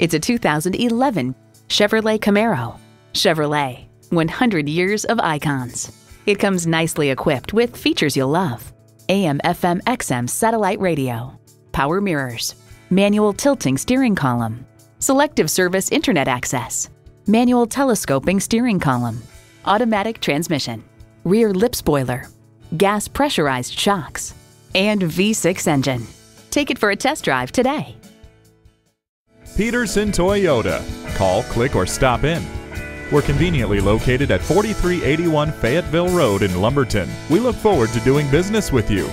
It's a 2011 Chevrolet Camaro. Chevrolet, 100 years of icons. It comes nicely equipped with features you'll love AM, FM, XM satellite radio, power mirrors, manual tilting steering column, selective service internet access, manual telescoping steering column, automatic transmission, rear lip spoiler, gas pressurized shocks, and V6 engine. Take it for a test drive today. Peterson Toyota. Call, click, or stop in. We're conveniently located at 4381 Fayetteville Road in Lumberton. We look forward to doing business with you.